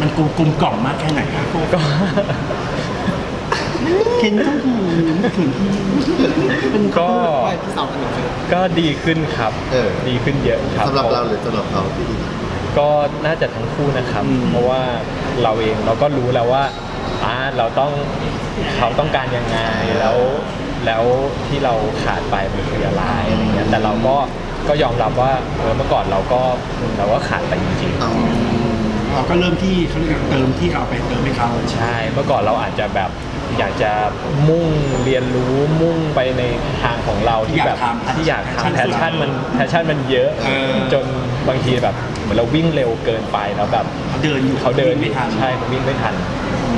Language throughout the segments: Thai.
มันกลมกลมกล่อมมากแค่ไหนครับก็เคนต้องหูถึงเป็นก็พี่สาวกันหนึ่งเลยก็ดีขึ้นครับเออดีขึ้นเยอะครับสำหรับเราหรือสำหรับเขาพี่ดีก็น่าจะทั้งคู่นะครับ เพราะว่าเราเองเราก็รู้แล้วว่าอ่าเราต้องเขาต้องการยังไงแล้วแล้วที่เราขาดไปมันคืออะไรอะไรเงี้ยแต่เราก็ก็ยอมรับว่าเออเมื่อก่อนเราก็เราก็ขาดไปจริงอ๋อ เราก็เริ่มที่เขาเรียกว่าเติมที่เอาไปเติมให้เขาๆใช่เมื่อก่อนเราอาจจะแบบอยากจะมุ่งเรียนรู้มุ่งไปในทางของเราที่แบบที่อยากทำ passion มัน passion มันเยอะจนบางทีแบบเหมือนเราวิ่งเร็วเกินไปแล้วแบบเขาเดินอยู่เขาเดินไม่ทันใช่มันวิ่งไม่ทัน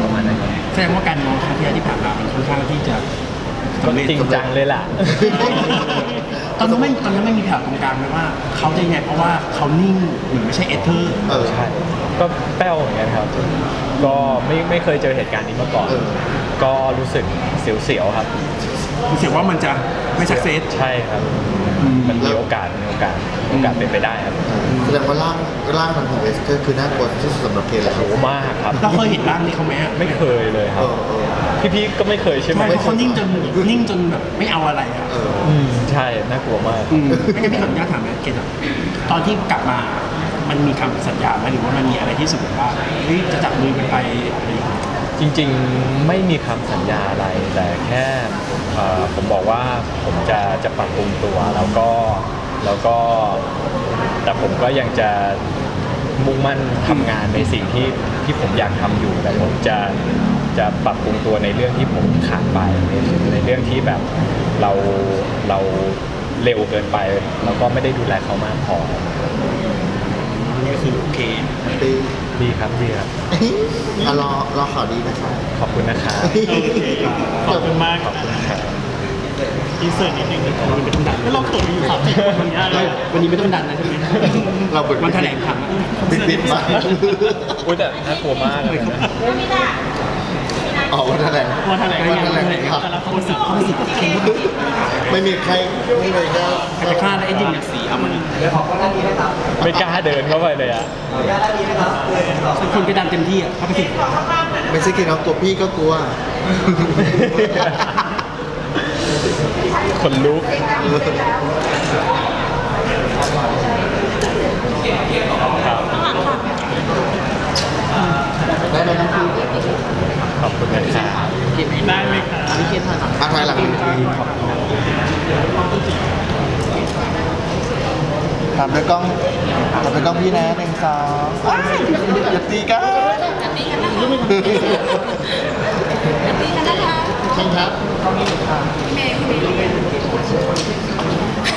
ประมาณนั้นครับแสดงว่าการมองครั้งที่แล้วที่ผ่านมามันค่อนข้างที่จะก็จริงจังเลยล่ะ ตอนนั้นไม่ตอนนั้นไม่มีแถวตรงกลางเลยว่าเขาจะยังไงเพราะว่าเขานิ่งเหมือนไม่ใช่เอสเธอร์ เออใช่ ก็แป้วเหมือนกันครับ ก็ไม่ไม่เคยเจอเหตุการณ์นี้มาก่อนเออก็รู้สึกเสียวๆครับ รู้สึกว่ามันจะไม่ success ใช่ครับ มันมีโอกาสมีโอกาสโอกาสเป็นไปได้ครับแสดงว่าร่างร่างมันของเอสเธอร์คือน่ากลัวที่สุดสำหรับเคนแล้วโหมากครับเราเคยเห็นร่างนี้เขาไหมอะไม่เคยเลยคเอรับอเออพี่ๆก็ไม่เคยใช่ไหมใช่เพราะเขานิ่งจนนิ่งจนแบบไม่เอาอะไรอะเอออืมใช่น่ากลัวมากอืมไม่งั้นพี่ขออนุญาตถามนะเกดอะตอนที่กลับมา มันมีคำสัญญาไหมหรือว่ามันมีอะไรที่สุดว่าเฮ้ยจะจับมือกันไปอะไรอย่างเงี้ยจริงๆไม่มีคำสัญญาอะไรแต่แค่เอ่อผมบอกว่าผมจะจะปรับปรุงตัวแล้วก็แล้วก็ แต่ผมก็ยังจะมุ่งมั่นทำงานในสิ่งที่ที่ผมอยากทำอยู่แต่ผมจะจะปรับปรุงตัวในเรื่องที่ผมขาดไปในในเรื่องที่แบบเราเราเร็วเกินไป แล้วก็ไม่ได้ดูแลเขามากพอ คือโอเคดีดีครับดีครับอะรอรอข่าวดีนะคะ ขอบคุณนะครับขอบคุณมากขอบคุณครับอินเสิร์ตนิดนึงมันเป็นดันแล้วเราตกไปอยู่สามสิบคนนี้วันนี้ไม่ต้องดันนะใช่ไหมเราเปิดวันแถลงข่าวปิดปิดมาอุ้ยแต่น่ากลัวมากเลยนะ ออกวันแถลงวันแถลงวันแถลงข่าวแต่ละคนสิบคนสิบเคนไม่มีใครไม่มีใครกล้าจะฆ่าแล้วไอ้ดินเนี่ยสีเอามันไม่กล้าเดินเข้าไปเลยอะคนก็ดันเต็มที่อะเข้าไปสิไม่ใช่แค่น้องตัวพี่ก็กลัวคนลุก ครับ ได้ไหมน้องพี่ ขอบคุณนะครับ ได้ไหมครับอาทายหลังถามด้วยกล้องถามด้วยกล้องพี่นะหนึ่งสองอ้ายอย่าตีกันอย่าตีกันนะคะอย่าตีกันนะคะใช่ครับ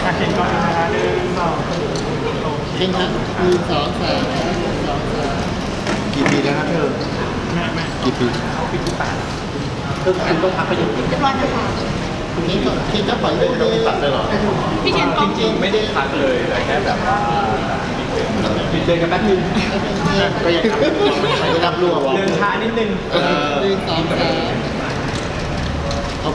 อาเคนก็มาหนึ่งสองเช่นครับหนึ่งสองสามสองสามกี่ปีแล้วนะเธอแม่แม่กี่ปีปีที่แปด คือคุณต้องพักไปอยู่เรียบร้อยนะคะที่จะที่จะปล่อยเลยไม่ตัดเลยหรอพี่เชนกล้องจริงๆไม่ได้พักเลยแต่แค่แบบว่าเดินกันแป๊บนึงก็ยังไม่รับรวมเดินช้านิดนึงหนึ่งสองสามเอา